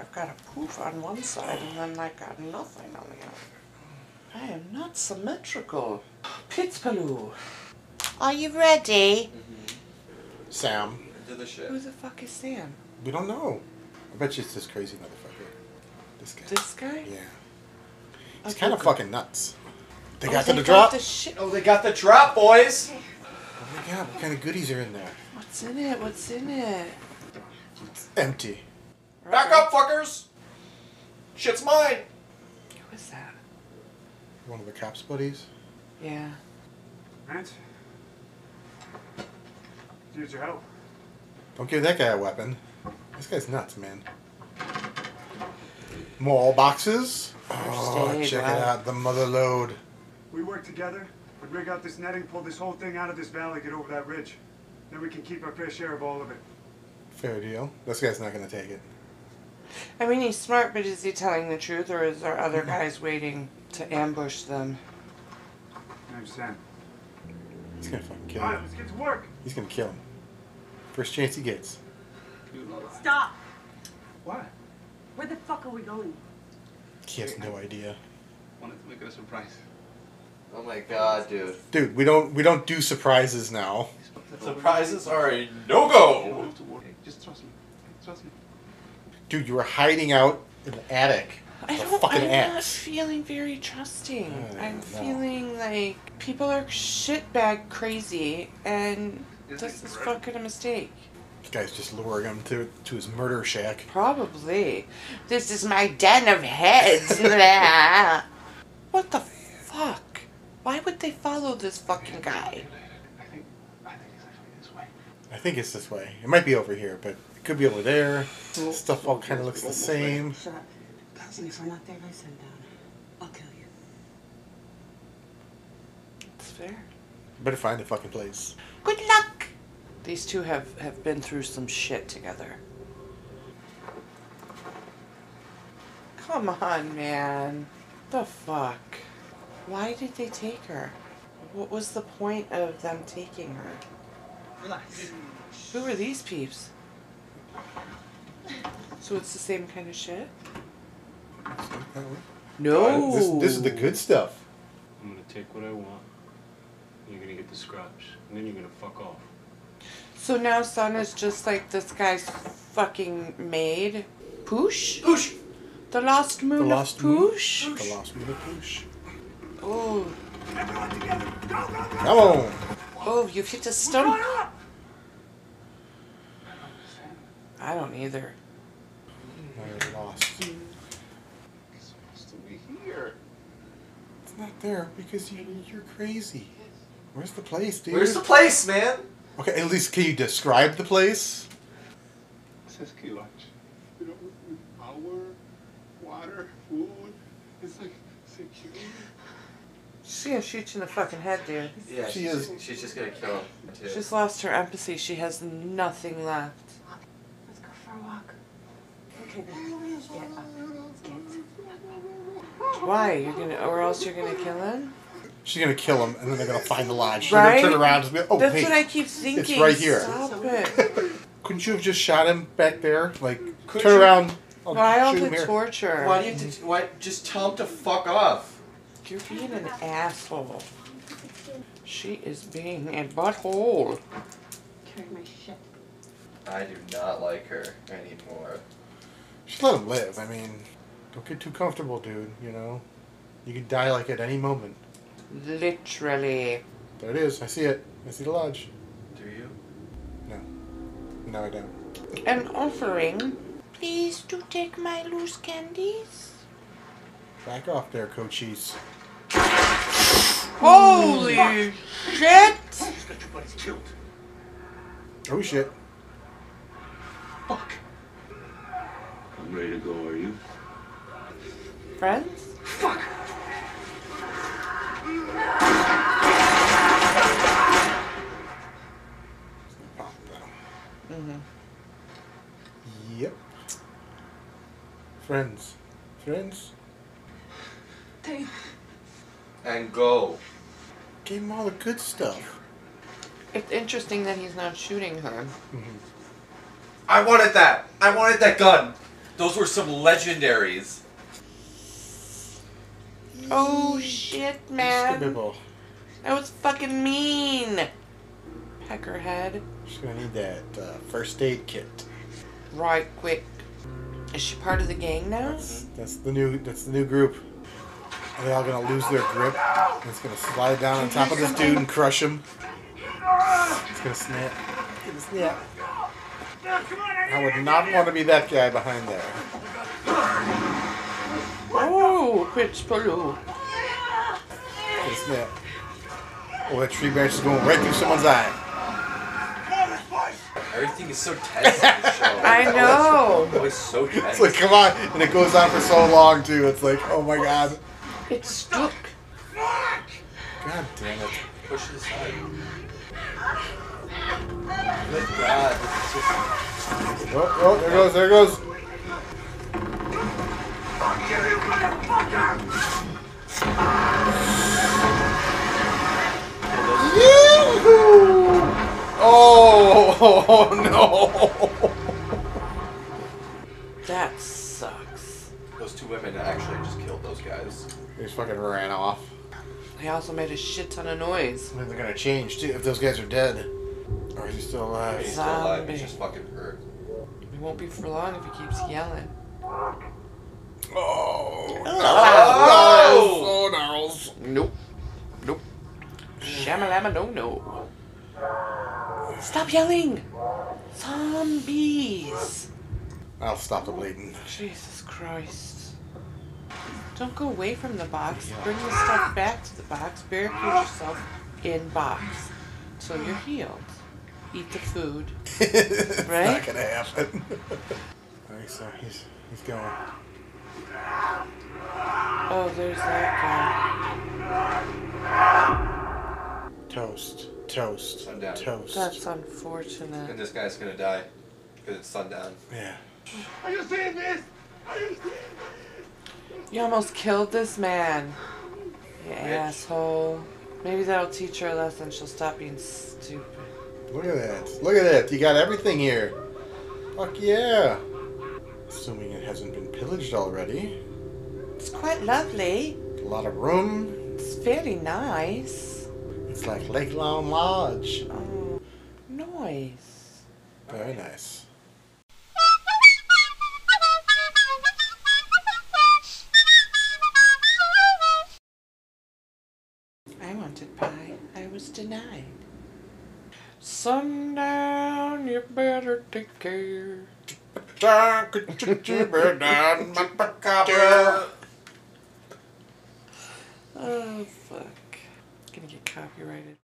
I've got a poof on one side and then I've got nothing on the other. I am not symmetrical. Pitzpaloo. Are you ready? Mm-hmm. Sam. Into the ship. Who the fuck is Sam? We don't know. I bet you it's this crazy motherfucker. This guy. This guy? Yeah. He's Okay, kind of fucking nuts. They Oh, got they the drop. the. Oh, they got the drop, boys! Oh my god, what kind of goodies are in there? What's in it? What's in it? It's empty. Back up, fuckers! Shit's mine! Who is that? One of the cops' buddies. Yeah. Vance? Needs your help. Don't give that guy a weapon. This guy's nuts, man. More boxes. Oh, oh First aid, check wow. it out. The mother load. We work together. We rig out this netting, pull this whole thing out of this valley, get over that ridge. Then we can keep our fair share of all of it. Fair deal. This guy's not gonna take it. I mean, he's smart, but is he telling the truth, or is there other guys waiting to ambush them? Name's Sam. He's gonna fucking kill Alright, him. let's get to work. He's gonna kill him. First chance he gets. Stop! What? Where the fuck are we going? He has no idea. Wanted to make it a surprise. Oh my god, dude. Dude, we don't we don't do surprises now. Surprises are a no-go! Have to work. Just trust me. Trust me. Dude, you were hiding out in the attic. I A don't. fucking I'm not feeling very trusting. I I'm know. feeling like people are shitbag crazy, and Is this is right? fucking a mistake. This guy's just luring him to to his murder shack. Probably. This is my den of heads. What the fuck? Why would they follow this fucking guy? I think I think it's actually this way. I think it's this way. It might be over here, but it could be over there. Stuff all kind of looks the same. Shut up. And if we're not there by sundown, I'll kill you. It's fair. Better find the fucking place. Good luck. These two have have been through some shit together. Come on, man. The fuck? Why did they take her? What was the point of them taking her? Relax. Who are these peeps? So it's the same kind of shit? No. This, this is the good stuff. I'm gonna take what I want. You're gonna get the scraps, and then you're gonna fuck off. So now Sun is just like this guy's fucking maid. Poosh? Push! The lost moon The lost of moon. Poosh? The lost moon of Poosh. Oh, Everyone together. Go, go, go. Come on. oh, you've hit a stump. I don't either. We're lost. It's supposed to be here. It's not there because you, you're crazy. Where's the place, dude? Where's the place, man? Okay, at least can you describe the place? It says key lunch. You know, with power, water, food. It's like security. She's gonna shoot you in the fucking head, dude. Yeah, She she's, is- she's just gonna kill him, too. She's lost her empathy. She has nothing left. Let's go for a walk. Okay, then. Get up. Get Why? You're gonna, or else you're gonna kill him? She's gonna kill him, and then they're gonna find the lodge. She's Right? gonna turn around and be oh That's wait, what I keep thinking. It's right here. Stop it. couldn't you have just shot him back there? Like, Could turn you- around. I'll Why all shoot him the torture? Why do you have to, why, just tell him to fuck off. You're being an asshole. She is being a butthole. Carry my shit. I do not like her anymore. Just let him live. I mean, don't get too comfortable, dude. You know, you could die like at any moment. Literally. There it is. I see it. I see the lodge. Do you? No, No, I don't. An offering. Please do take my loose candies. Back off there, Cochise. Holy shit! Got your buddies killed. Oh shit. Fuck. I'm ready to go. Are you? Friends? Fuck. Mm-hmm. Yep. Friends. Friends. Take. And go. Gave him all the good stuff. It's interesting that he's not shooting her. hmm I wanted that! I wanted that gun! Those were some legendaries. Oh shit, man. That was fucking mean. Peckerhead. She's gonna need that uh, first aid kit. Right quick. Is she part of the gang now? That's, that's the new. That's the new group. Are they all gonna lose their grip? And it's gonna slide down on top of this dude and crush him. It's gonna snap. It's gonna snap. I would not want to be that guy behind there. Oh, pitch blue. It's gonna. Oh, that tree branch is going right through someone's eye. Everything is so tense in this show. I know. Always so tense. It's like, come on, and it goes on for so long too. It's like, oh my god, It's stuck. god damn it. Push it aside. Good God, this is just Oh, oh, there goes, there goes. Yoo-hoo! Oh, no! That sucks. those two women actually just killed those guys. They just fucking ran off. They also made a shit ton of noise. I mean, they're gonna change too if those guys are dead. Or is he still alive? He's alive? still alive. Zombie. He's just fucking hurt. It won't be for long if he keeps yelling. Oh, Oh! oh, gnarls. Nope. Nope. Shamalama no no. Stop yelling! Zombies! I'll stop the bleeding. Jesus Christ. Don't go away from the box. Bring the stuff back to the box. Barricade yourself in box. So you're healed. Eat the food. it's Right? not gonna happen. Alright, so he's he's going. Oh, there's that guy. Toast, toast, Sundown. toast. guy. That's And this guy's gonna die because it's sundown. yeah. Are you seeing this? Are you seeing You almost killed this man. You asshole. Maybe that'll teach her a lesson. She'll stop being stupid. Look at that. Look at that. You got everything here. Fuck yeah. Assuming it hasn't been pillaged already. It's quite lovely. A lot of room. It's very nice. It's like Lake Lawn Lodge. Oh, nice. Very nice. I wanted pie. I was denied. Sundown, you better take care. Oh, fuck. Gonna get copyrighted.